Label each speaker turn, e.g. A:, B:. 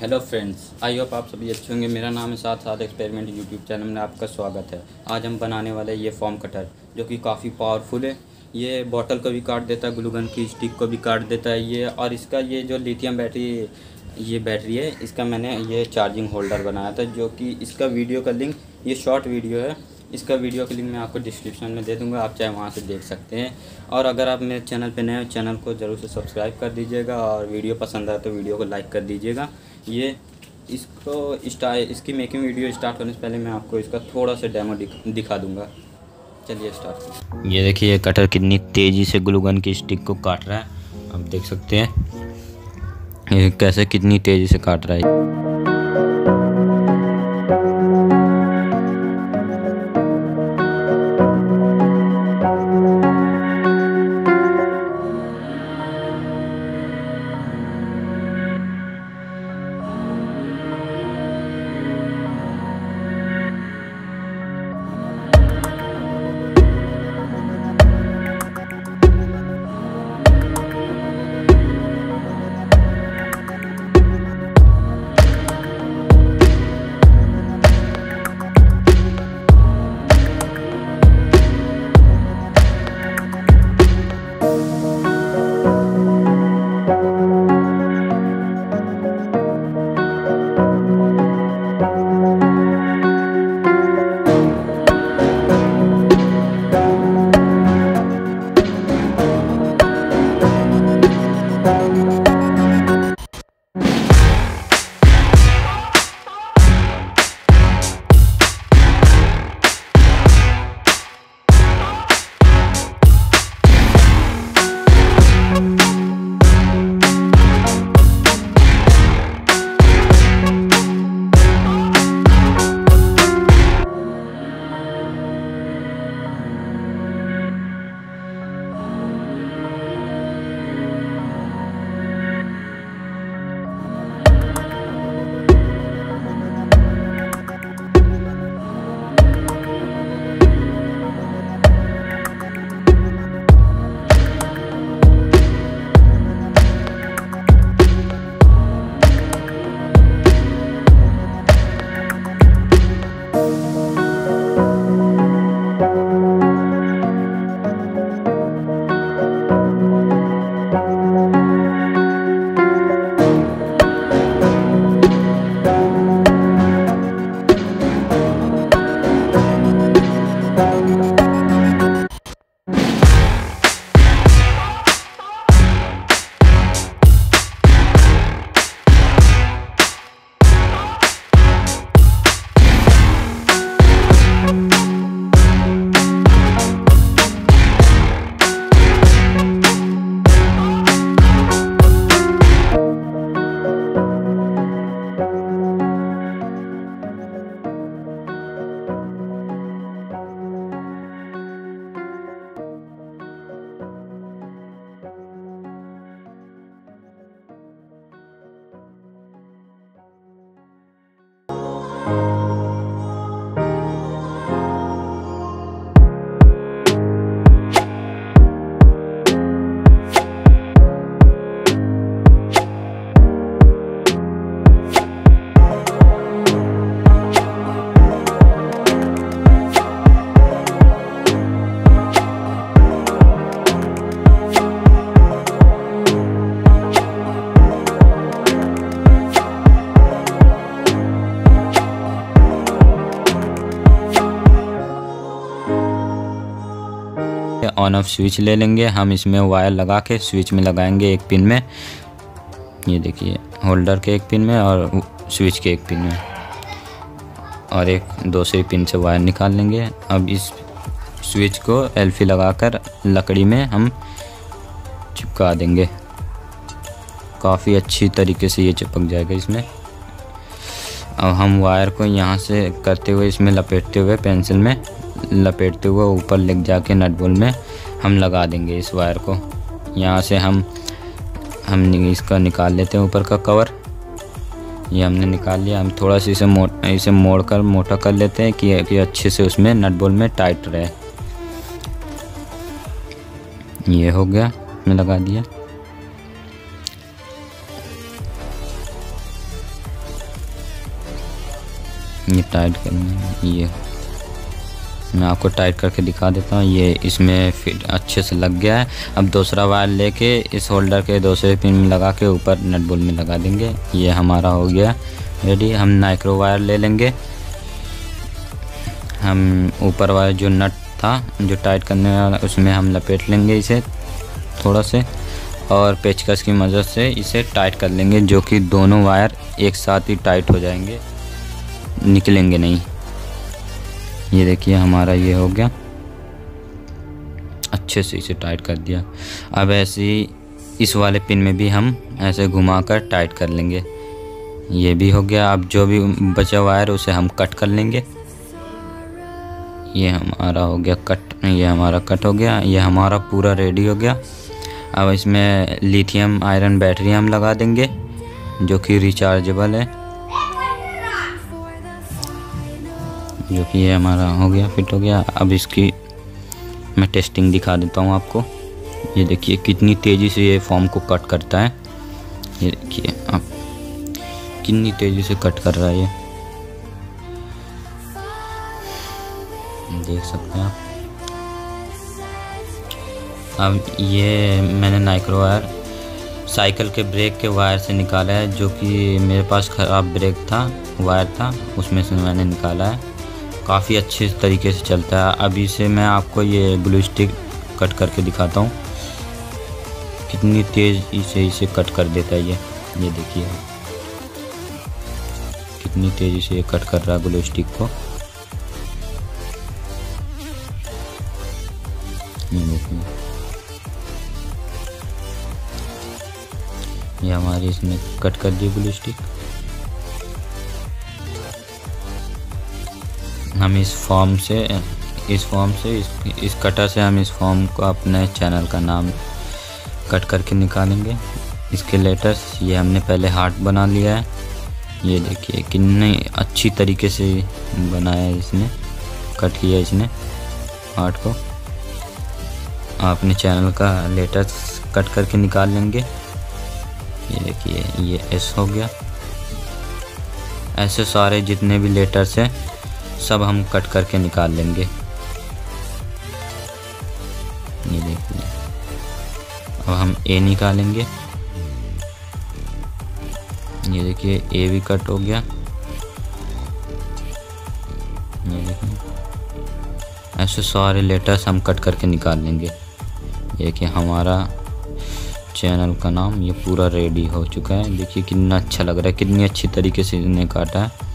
A: Hello friends I hope आप सभी अच्छे होंगे। मेरा नाम है साथ साथ एक्सपेरिमेंट यूट्यूब चैनल में आपका स्वागत है। आज हम बनाने वाले ये फॉर्म कटर जो कि काफ़ी पावरफुल है। ये बॉटल को भी काट देता है, ग्लूगन की स्टिक को भी काट देता है ये। और इसका ये जो लिथियम बैटरी ये बैटरी है, इसका मैंने ये चार्जिंग होल्डर बनाया था, जो कि इसका वीडियो का लिंक ये शॉर्ट वीडियो है। इसका वीडियो का लिंक मैं आपको डिस्क्रिप्शन में दे दूँगा, आप चाहे वहाँ से देख सकते हैं। और अगर आप मेरे चैनल पर नए हो चैनल को ज़रूर से सब्सक्राइब कर दीजिएगा। और वीडियो पसंद आए तो वीडियो को लाइक कर दीजिएगा। ये इसको स्टा, इसकी मेकिंग वीडियो स्टार्ट होने से पहले मैं आपको इसका थोड़ा सा डेमो दिखा दूँगा। चलिए स्टार्ट ये देखिए कटर कितनी तेज़ी से ग्लूगन की स्टिक को काट रहा है। आप देख सकते हैं, ये कैसे कितनी तेज़ी से काट रहा है। ऑन ऑफ़ स्विच ले लेंगे। हम इसमें वायर लगा के स्विच में लगाएँगे एक पिन में। ये देखिए होल्डर के एक पिन में और स्विच के एक पिन में। और एक दूसरी पिन से वायर निकाल लेंगे। अब इस स्विच को एल्फी लगाकर लकड़ी में हम चिपका देंगे। काफ़ी अच्छी तरीके से ये चिपक जाएगा इसमें। अब हम वायर को यहाँ से करते हुए, इसमें लपेटते हुए पेंसिल में लपेटते हुए ऊपर लग जाके नट बोल में हम लगा देंगे इस वायर को। यहाँ से हम हम इसका निकाल लेते हैं ऊपर का कवर। ये हमने निकाल लिया। हम थोड़ा सा इसे मोट इसे मोड़ कर मोटा कर लेते हैं कि, कि अच्छे से उसमें नट बोल में टाइट रहे। ये हो गया। मैं लगा दिया। ये टाइट करना ये। मैं आपको टाइट करके दिखा देता हूँ। ये इसमें फिट अच्छे से लग गया है। अब दूसरा वायर लेके इस होल्डर के दूसरे पिन में लगा के ऊपर नट बोल में लगा देंगे। ये हमारा हो गया। रेडी हम नाइक्रो वायर ले लेंगे। हम ऊपर वाला जो नट था, जो टाइट करने वाला, उसमें हम लपेट लेंगे इसे थोड़ा से। और पेचकस की मदद से इसे टाइट कर लेंगे, जो कि दोनों वायर एक साथ ही टाइट हो जाएँगे। निकलेंगे नहीं। ये देखिए, हमारा ये हो गया। अच्छे से इसे टाइट कर दिया। अब ऐसे ही इस वाले पिन में भी हम ऐसे घुमाकर टाइट कर लेंगे। ये भी हो गया। अब जो भी बचा वायर उसे हम कट कर लेंगे। ये हमारा हो गया कट ये हमारा कट हो गया। ये हमारा पूरा रेडी हो गया। अब इसमें लिथियम आयरन बैटरी हम लगा देंगे, जो कि रिचार्जेबल है। जो कि ये हमारा हो गया फिट हो गया। अब इसकी मैं टेस्टिंग दिखा देता हूँ आपको। ये देखिए कितनी तेज़ी से ये फॉर्म को कट करता है। ये देखिए आप, कितनी तेज़ी से कट कर रहा है ये। देख सकते हैं आप। अब ये मैंने नाइक्रो वायर साइकिल के ब्रेक के वायर से निकाला है, जो कि मेरे पास ख़राब ब्रेक था वायर था, उसमें से मैंने निकाला है। काफ़ी अच्छे तरीके से चलता है। अभी से मैं आपको ये ग्लू स्टिक कट करके दिखाता हूँ। कितनी तेज़ इसे इसे कट कर देता है ये। ये देखिए। कितनी तेज़ी से ये कट कर रहा है ग्लू स्टिक को। ये हमारी इसने कट कर दी ग्लू स्टिक हम इस फॉर्म से इस फॉर्म से इस, इस कटर से हम इस फॉर्म को अपने चैनल का नाम कट करके निकालेंगे। इसके लेटर्स ये हमने पहले हार्ट बना लिया है। ये देखिए कितने अच्छी तरीके से बनाया है इसने कट किया इसने हार्ट को। अपने चैनल का लेटर्स कट करके निकाल लेंगे। ये देखिए ये एस हो गया। ऐसे सारे जितने भी लेटर्स हैं सब हम कट करके निकाल लेंगे। ये देखिए अब हम ए निकालेंगे। ये देखिए ए भी कट हो गया। ये देखिए। ऐसे सारे लेटर्स हम कट करके निकाल लेंगे। ये कि हमारा चैनल का नाम ये पूरा रेडी हो चुका है। देखिए कितना अच्छा लग रहा है, कितनी अच्छी तरीके से इन्हें काटा है।